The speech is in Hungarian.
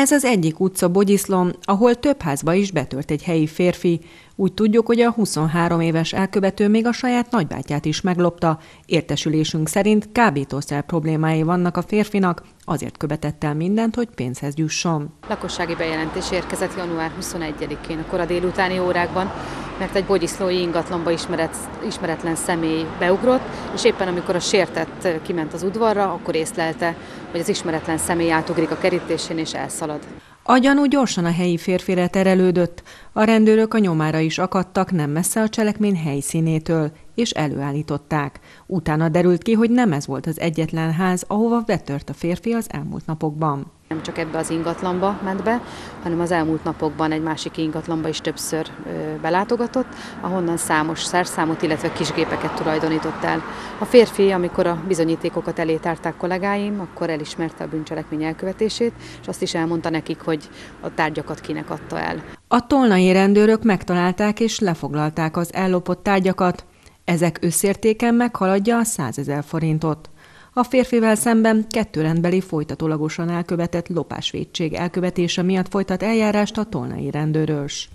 Ez az egyik utca Bogyiszlom, ahol több házba is betört egy helyi férfi. Úgy tudjuk, hogy a 23 éves elkövető még a saját nagybátyját is meglopta. Értesülésünk szerint kábítószer problémái vannak a férfinak, azért követett el mindent, hogy pénzhez jusson. Lakossági bejelentés érkezett január 21-én a kora délutáni órákban, mert egy bogyiszlói ingatlanba ismeret, ismeretlen személy beugrott, és éppen amikor a sértett kiment az udvarra, akkor észlelte, hogy az ismeretlen személy átugrik a kerítésén és elszalad. A gyanú gyorsan a helyi férfire terelődött, a rendőrök a nyomára is akadtak nem messze a cselekmény helyszínétől, és előállították. Utána derült ki, hogy nem ez volt az egyetlen ház, ahova betört a férfi az elmúlt napokban. Nem csak ebbe az ingatlanba ment be, hanem az elmúlt napokban egy másik ingatlanba is többször belátogatott, ahonnan számos szerszámot, illetve kisgépeket tulajdonított el. A férfi, amikor a bizonyítékokat elé tárták kollégáim, akkor elismerte a bűncselekmény elkövetését, és azt is elmondta nekik, hogy a tárgyakat kinek adta el. A tolnai rendőrök megtalálták és lefoglalták az ellopott tárgyakat, ezek összértéken meghaladja a 100 ezer forintot. A férfivel szemben kettő rendbeli folytatólagosan elkövetett lopásvédség elkövetése miatt folytat eljárást a tolnai rendőrös.